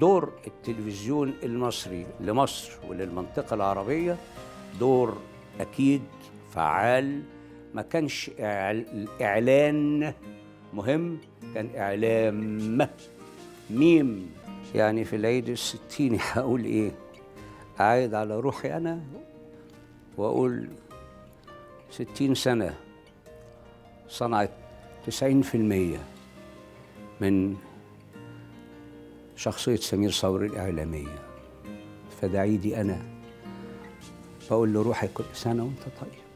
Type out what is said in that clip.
دور التلفزيون المصري لمصر وللمنطقة العربية دور أكيد فعال. ما كانش الإعلان مهم كان إعلام ميم. يعني في العيد الستيني هقول إيه؟ أعيد على روحي أنا وأقول ستين سنة صنعت تسعين في المية من شخصية سمير صبري الإعلامية. فده عيدي أنا بقول لروحي كل سنة وأنت طيب.